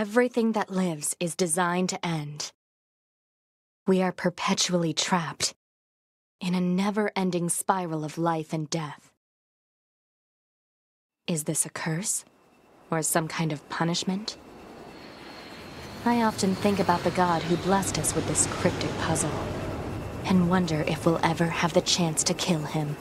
Everything that lives is designed to end. We are perpetually trapped in a never-ending spiral of life and death. Is this a curse? Or some kind of punishment? I often think about the god who blessed us with this cryptic puzzle, and wonder if we'll ever have the chance to kill him.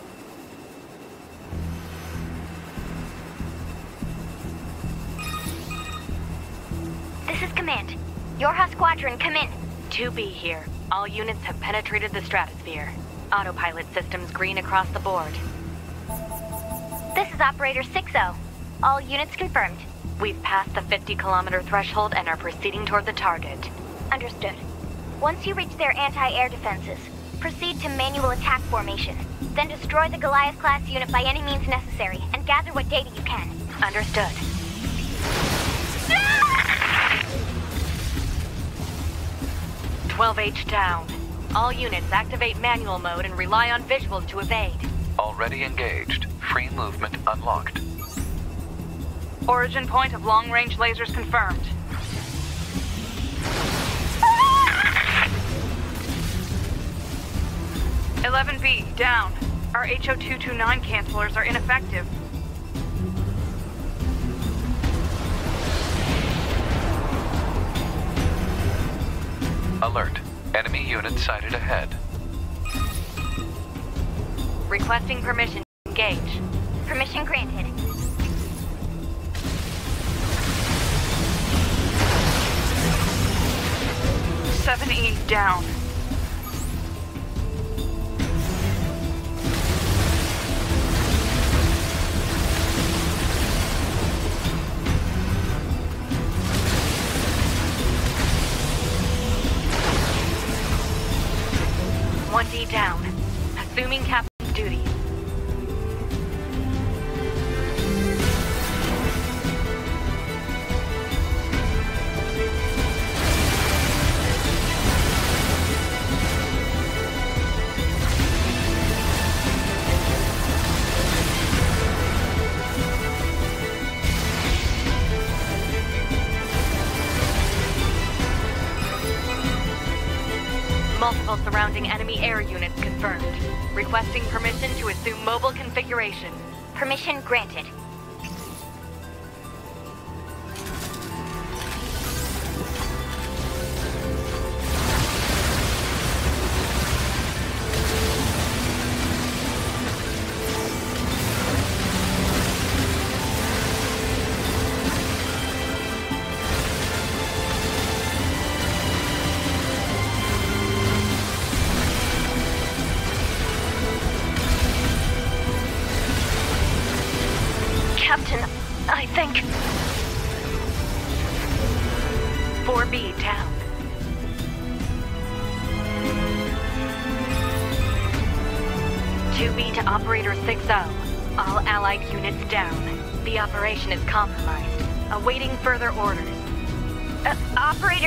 Yorha Squadron, come in. 2B here. All units have penetrated the stratosphere. Autopilot systems green across the board. This is Operator 6-0. All units confirmed. We've passed the 50 kilometer threshold and are proceeding toward the target. Understood. Once you reach their anti-air defenses, proceed to manual attack formation. Then destroy the Goliath-class unit by any means necessary, and gather what data you can. Understood. 12H down. All units activate manual mode and rely on visuals to evade. Already engaged. Free movement unlocked. Origin point of long-range lasers confirmed. Eleven B down. Our HO229 cancelers are ineffective. Alert. Enemy unit sighted ahead. Requesting permission to engage. Permission granted. Seven E down. Down. Assuming captain's Surrounding enemy air units confirmed. Requesting permission to assume mobile configuration. Permission granted.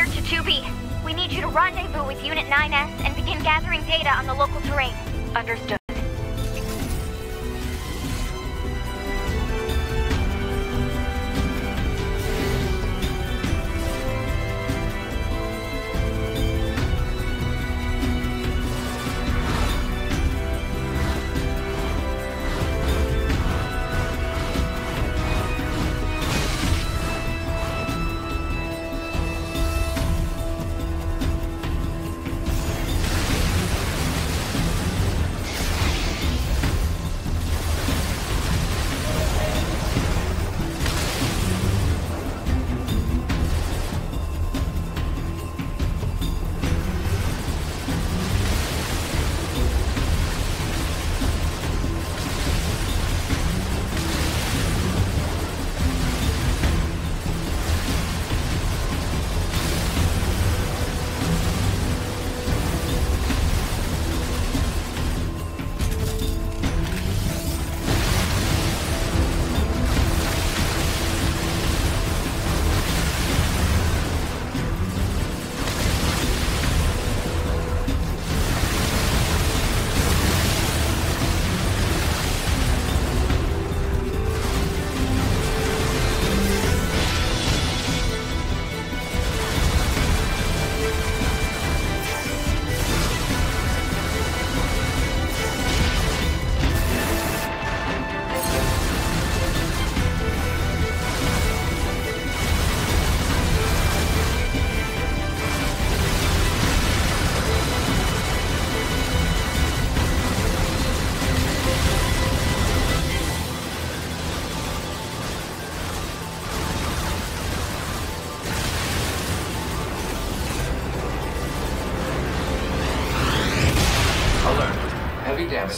Operator to 2B. We need you to rendezvous with Unit 9S and begin gathering data on the local terrain. Understood.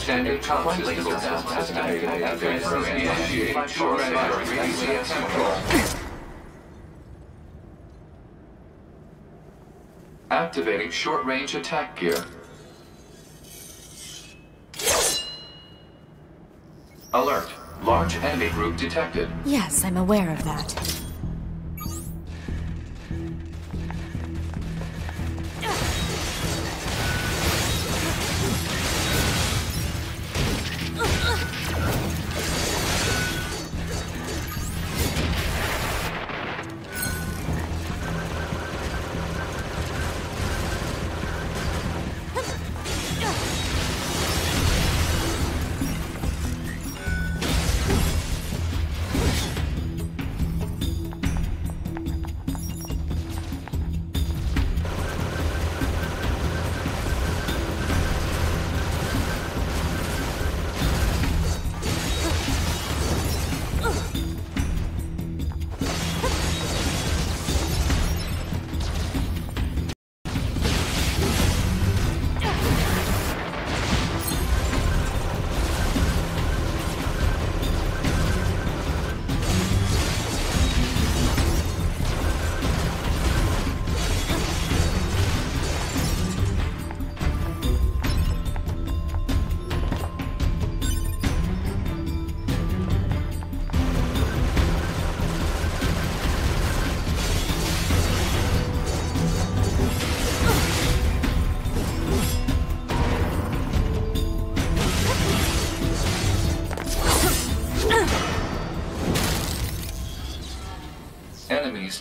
Damage. Standard comms systems activated. Initiate short range VCS. Activating short-range attack gear. Alert. Large enemy group detected. Yes, I'm aware of that.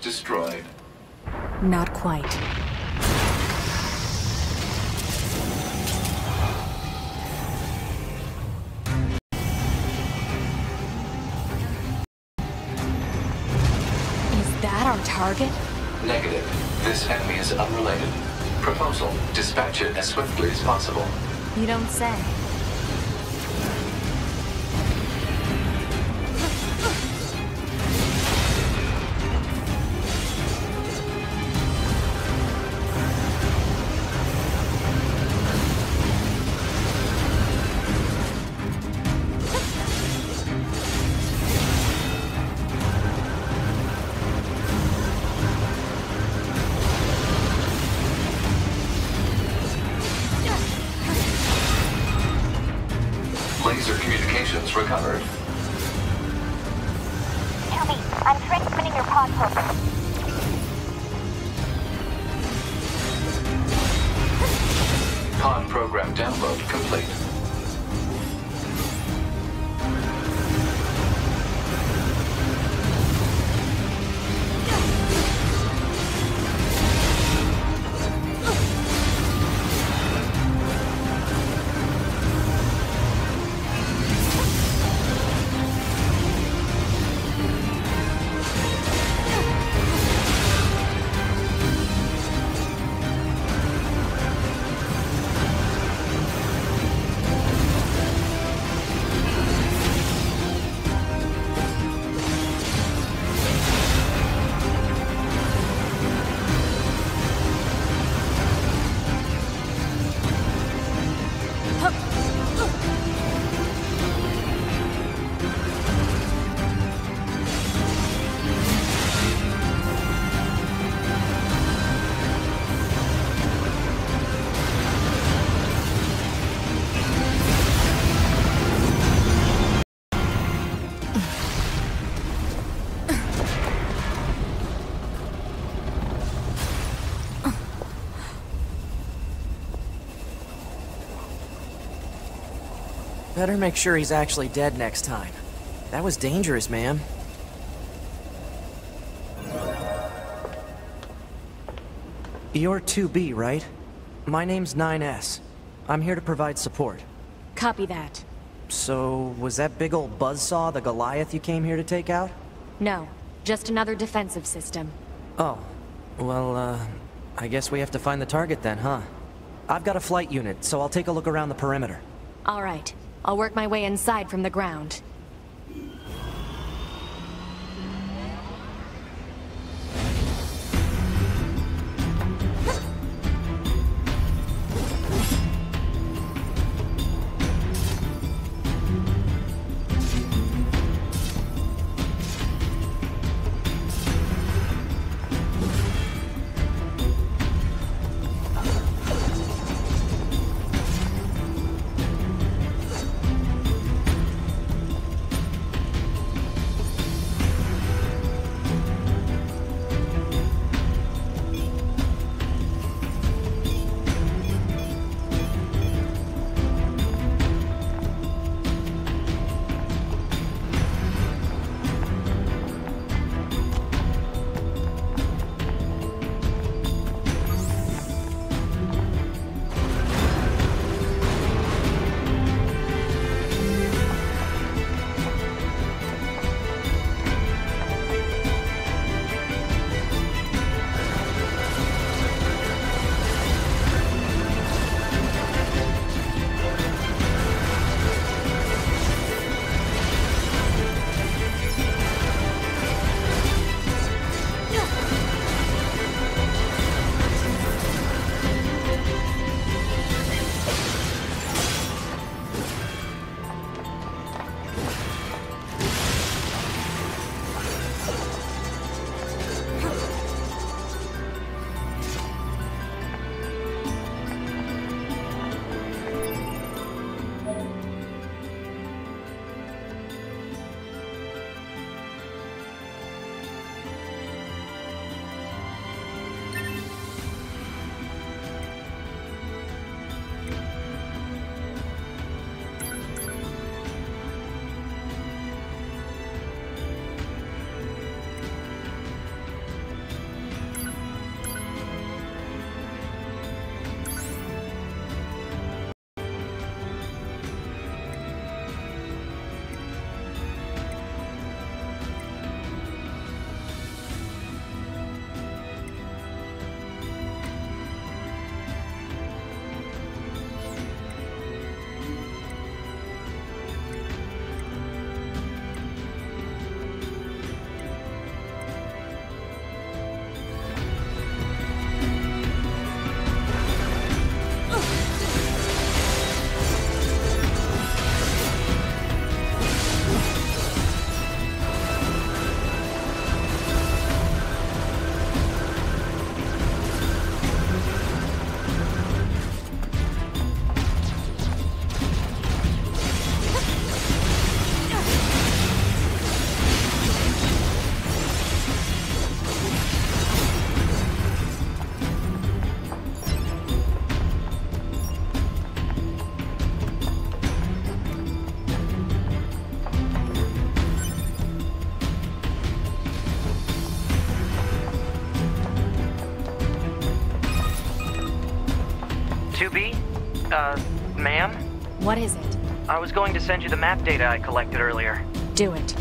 Destroyed. Not quite. Is that our target? Negative. This enemy is unrelated. Proposal. Dispatch it as swiftly as possible. You don't say. Better make sure he's actually dead next time. That was dangerous, man. You're 2B, right? My name's 9S. I'm here to provide support. Copy that. So, was that big old buzzsaw the Goliath you came here to take out? No, just another defensive system. Oh. Well, uh, I guess we have to find the target then, huh? I've got a flight unit, so I'll take a look around the perimeter. All right, I'll work my way inside from the ground. Uh, ma'am? What is it? I was going to send you the map data I collected earlier. Do it.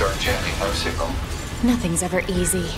Are jamming our signal. Nothing's ever easy.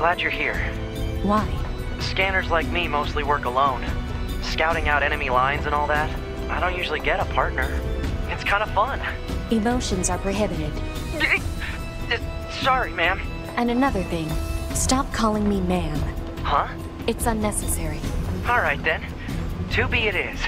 Glad you're here. Why? Scanners like me mostly work alone. Scouting out enemy lines and all that, I don't usually get a partner. It's kind of fun. Emotions are prohibited. Sorry, ma'am. And another thing, stop calling me ma'am. Huh? It's unnecessary. All right then. 2B it is.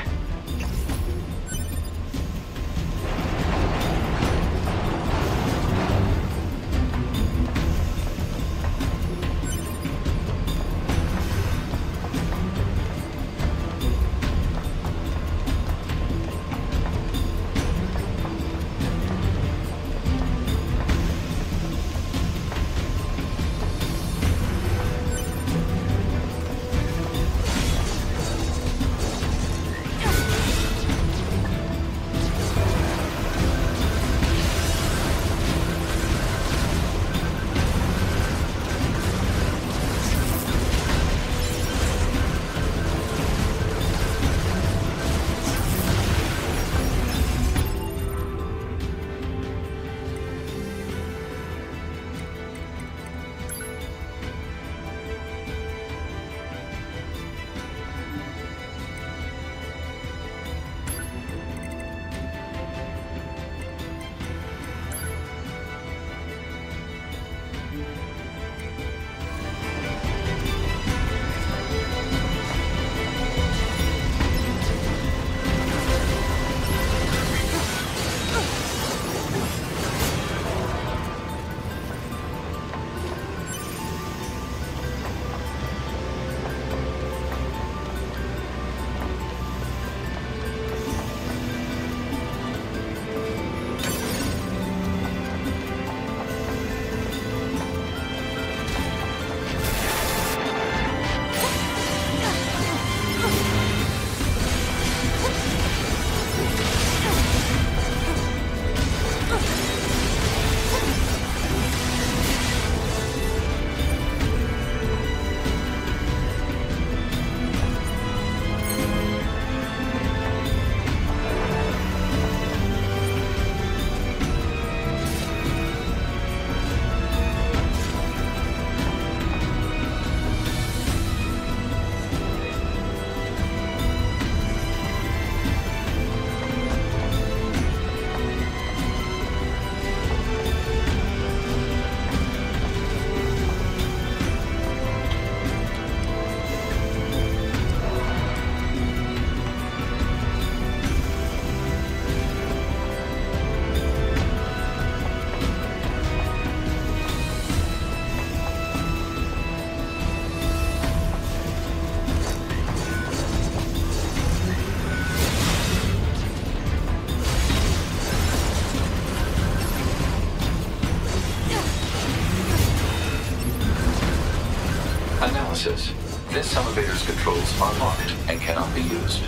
Analysis. This elevator's controls are locked and cannot be used.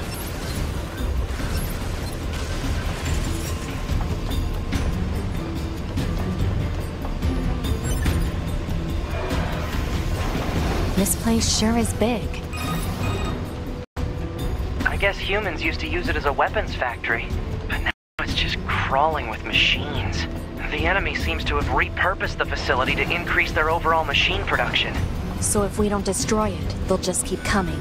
This place sure is big. I guess humans used to use it as a weapons factory, but now it's just crawling with machines. The enemy seems to have repurposed the facility to increase their overall machine production. So if we don't destroy it, they'll just keep coming.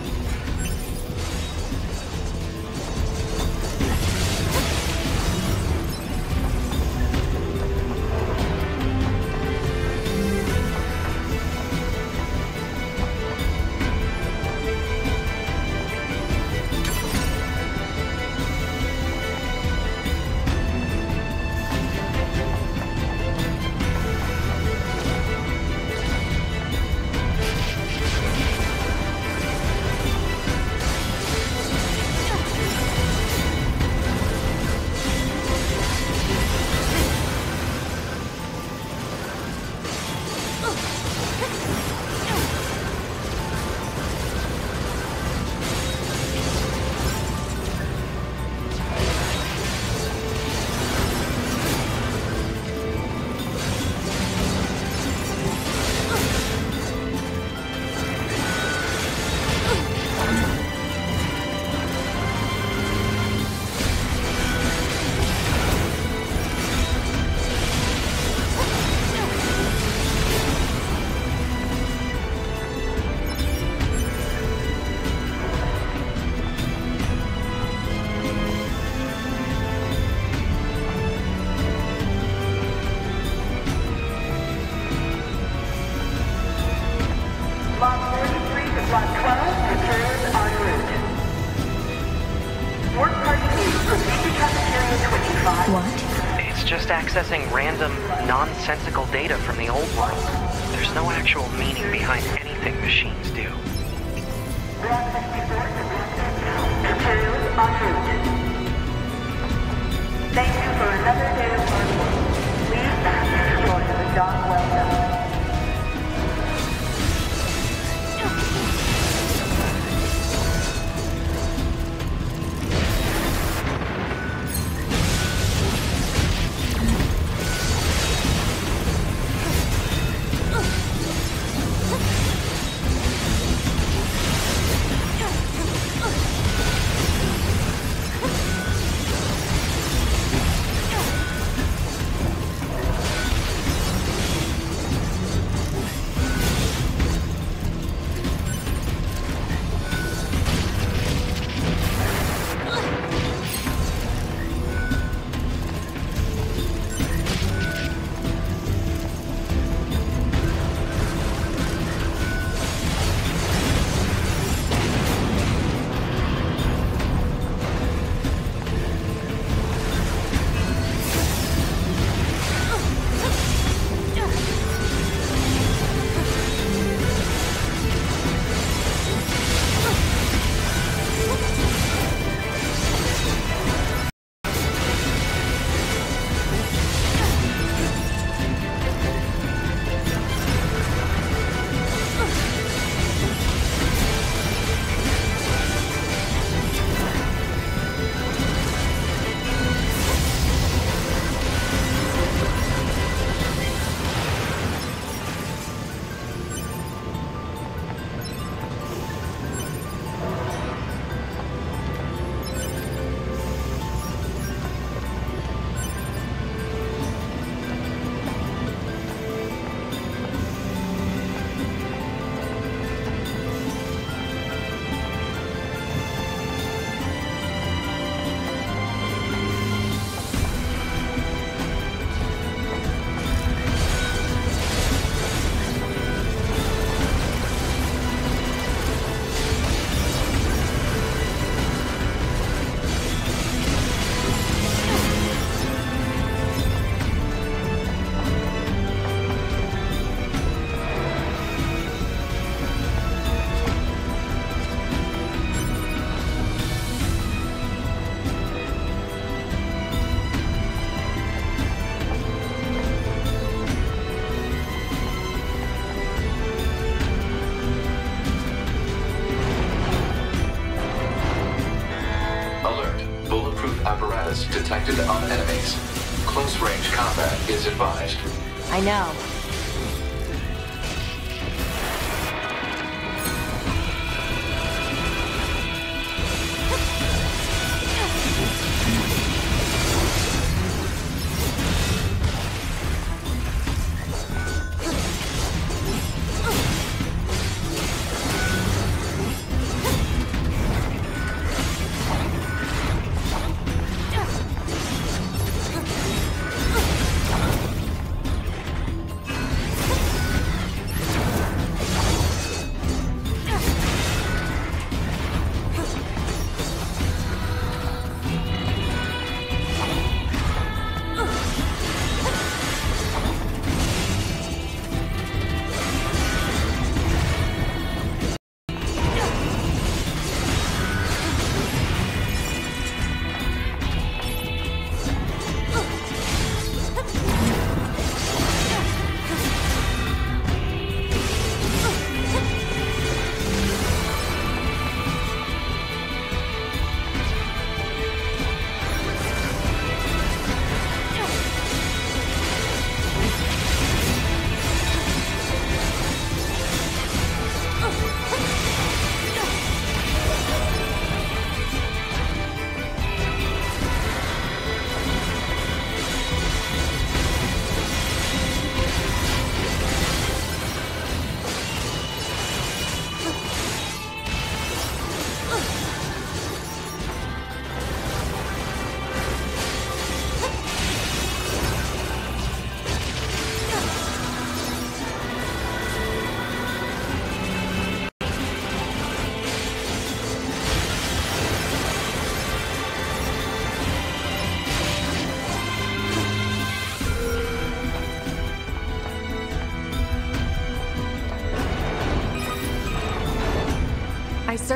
I know.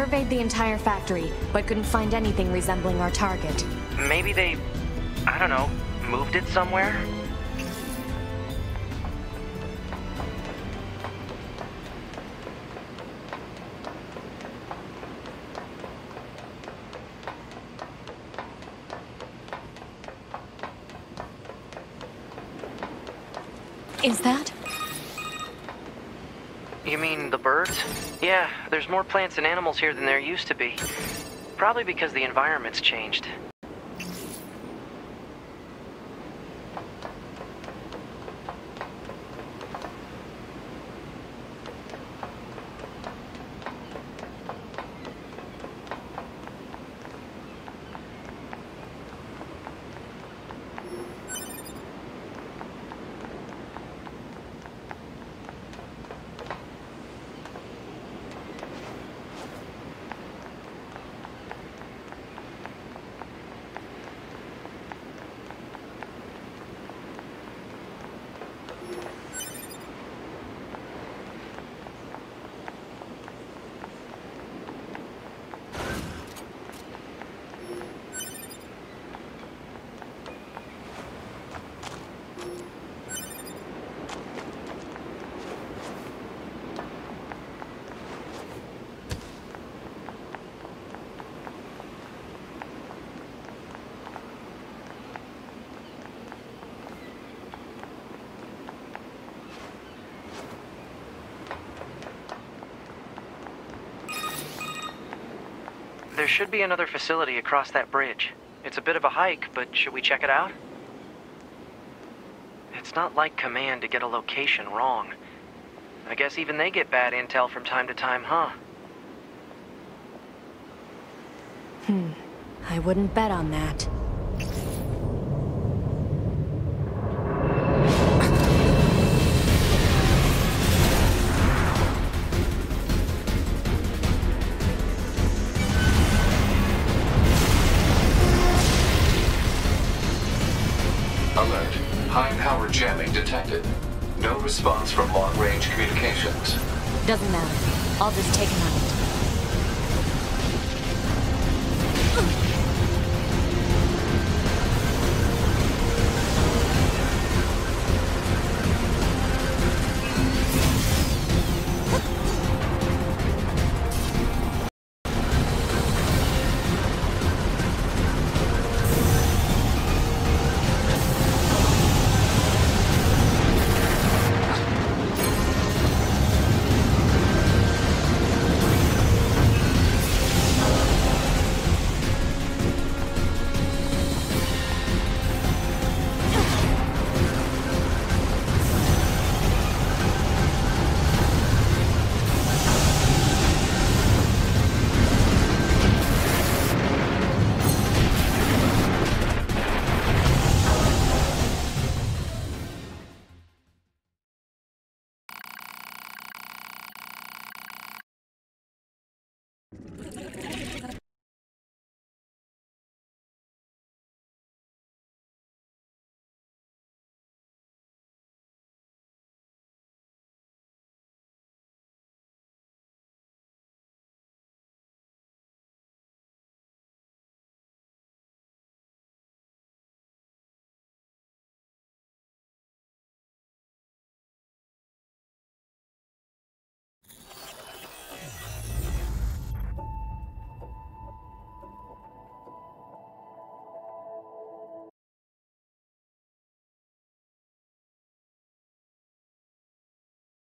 Surveyed the entire factory, but couldn't find anything resembling our target. Maybe they, I don't know, moved it somewhere? Is that? You mean the birds? Yeah, there's more plants and animals here than there used to be. Probably because the environment's changed. There should be another facility across that bridge. It's a bit of a hike, but should we check it out? It's not like Command to get a location wrong. I guess even they get bad intel from time to time, huh? Hmm. I wouldn't bet on that. Doesn't matter. I'll just take him out.